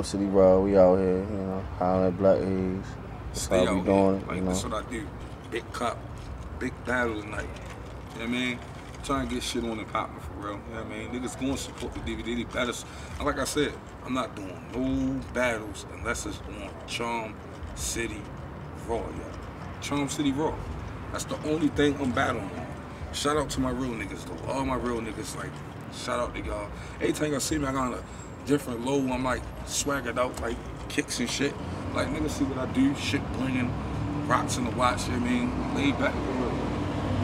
Charm City Raw. We out here, you know, hollering Black Haze. That's Stay how we out doing it, Like, you know. that's what I do. Big cup, big battle tonight. You know what I mean? Trying to get shit on and popping for real. You know what I mean? Niggas going to support the DVD. Battles. Like I said, I'm not doing no battles unless it's on Charm City Raw, yo. Charm City Raw. That's the only thing I'm battling on. Shout out to my real niggas though. All my real niggas, like, shout out to y'all. Every time y'all see me, I got on a different low. I'm like swaggered out, like kicks and shit. Like niggas see what I do, shit bringing rocks in the watch, I mean? Laid back.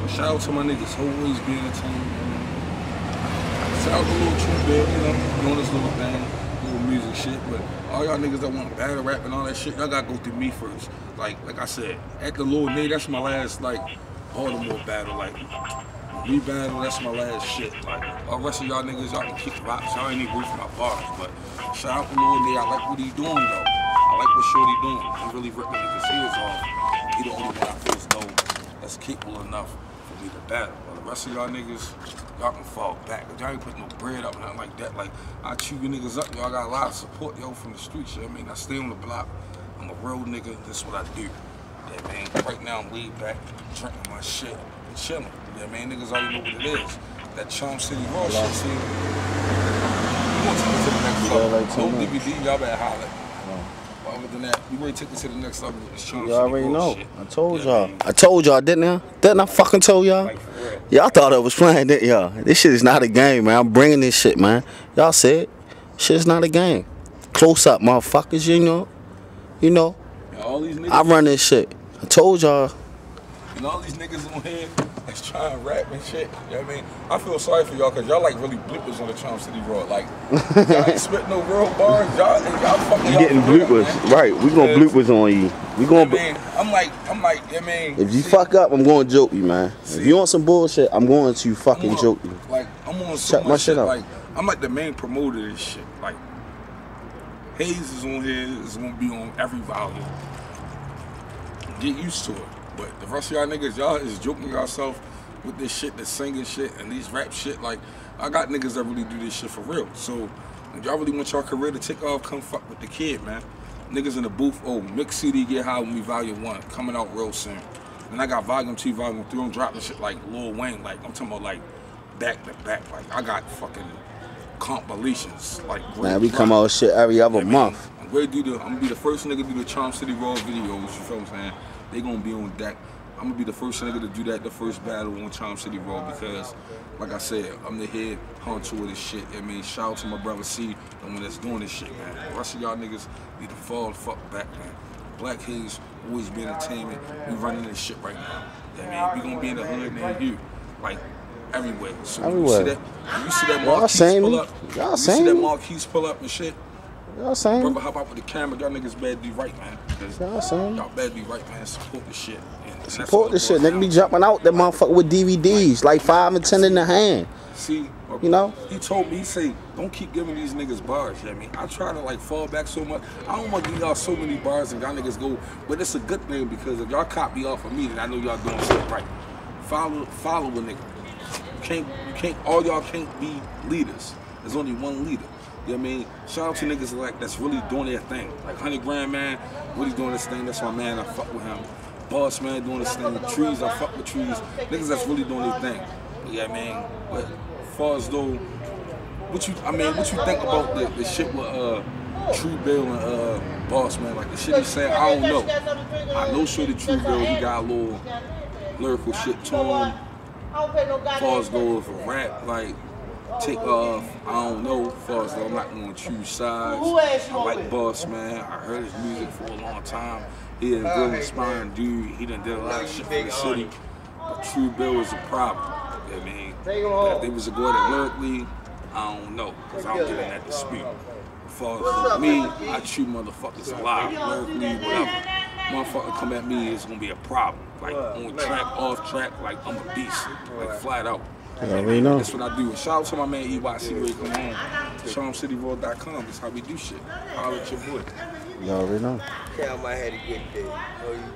But shout out to my niggas, always being entertained. Shout out to Lil True Bill, you know, doing this little thing, little music shit. But all y'all niggas that want battle rap and all that shit, y'all gotta go through me first. Like, like I said, at the Lil Nate, that's my last like Baltimore battle. Like, we battle, that's my last shit. Like, all rest of y'all niggas, y'all can kick rocks. Y'all ain't even worth my bars. But shout out to Lil Nate, I like what he doing though. I like what Shorty doing. He really ripping niggas' heads off. He the only one I feel as though that's capable enough for me to battle. But the rest of y'all niggas, y'all can fall back. Y'all ain't put no bread up, nothing like that. Like, I chew you niggas up. Y'all got a lot of support, yo, from the streets. You know what I mean? I stay on the block. I'm a real nigga. This is what I do. Yeah, man. Right now, I'm laid back, drinking my shit, and chilling. Yeah, man. Niggas already know what it is. That Charm City Raw shit, see? You want to take it to the next level. like no. DVD, y'all better holler. But other than that, we ready to take it to the next level with this Charm You City already know. shit. I told y'all. man. I told y'all, didn't I? Didn't I fucking told y'all? Like. Y'all thought I was playing, didn't y'all? This shit is not a game, man. I'm bringing this shit, man. Y'all said, shit is not a game. Close up, motherfuckers, you know. You know, And all these niggas, I run this shit. I told y'all. and all these niggas on here that's trying to rap and shit. You know what I mean? I feel sorry for y'all because y'all like really blippers on the Charm City Raw. Like, y'all ain't spit no real bars. Y'all, y'all fucking You getting bloopers. man. Right, we gonna bloopers on you. We I gonna. mean, I'm like, I'm like, you know what I mean? If you See, fuck up, I'm gonna joke you, man. If you want some bullshit, I'm going to fucking on- joke you. Like, I'm on so Check my shit out. Like, I'm like the main promoter of this shit. Like, Haze is on here. Is gonna be on every volume. Get used to it. But the rest of y'all niggas, y'all is joking yourself with this shit, this singing shit, and these rap shit. Like, I got niggas that really do this shit for real. So, if y'all really want y'all career to take off, come fuck with the kid, man. Niggas in the booth, oh, mix CD Get High with me, Volume 1, coming out real soon. And I got Volume 2, Volume 3, I'm dropping shit like Lil Wayne, like, I'm talking about like back to back. Like, I got fucking compilations, like, Man, we come out shit every other Yeah, man. month. I'm gonna do the. I'm gonna be the first nigga to do the Charm City Raw videos. You feel what I'm saying? They gonna be on deck. I'm gonna be the first nigga to do that, the first battle on Charm City Raw because, like I said, I'm the head honcho of this shit. I mean, shout out to my brother C, the one that's doing this shit, man. The rest of y'all niggas need to fall the fuck back, man. Black Haze always be entertainment. We running this shit right now. I mean, we gonna be in the hood near you, like everywhere. So when you see Everywhere. that, you see that Y'all pull up, Y'all you see that. Marquise pull up and shit. Y'all saying? Brother, hop out with the camera. Y'all niggas better be right, man. Y'all saying? Y'all better be right, man. Support the shit. And Support this shit. Nigga be jumping out that motherfucker with DVDs, like five and ten in the hand. See, You know? He told me, he say, don't keep giving these niggas bars. You know I mean? I try to like fall back so much. I don't want to give y'all so many bars and y'all niggas go. But it's a good thing because if y'all copy off of me, then I know y'all doing shit right. Follow, follow a nigga. You can't, you can't. All y'all can't be leaders. There's only one leader. You know what I mean? Shout out to niggas like that's really doing their thing. Like Hundred Grand Man, really doing this thing. That's my man. I fuck with him. Boss Man doing this thing. Trees, I fuck with trees. Niggas that's really doing their thing. You know what I mean? But as far as though, what you, I mean, what you think about the, the shit with uh, True Bill and uh, Boss Man? Like the shit he's saying, I don't know. I know sure the True Bill, he got a little lyrical shit to him. As far as though if a rap, like, take off, I don't know. As far as though I'm not going to choose sides. I like Boss Man. I heard his music for a long time. He a real inspiring dude. He done did a lot of shit for the city. But True Bill is a problem. You know what I mean? But if they was a go at it lyrically, I don't know. Because I don't get in that dispute. As far as me, I treat motherfuckers alive, lyrically, whatever. Motherfucker come at me, it's gonna be a problem. Like on track, off track, like I'm a beast, like flat out. You already know. That's what I do. Shout out to my man EYC Ray come on. CharmCityRaw.com. That's how we do shit. Holler at your boy. You already know. Cal might have a good day. Oh, you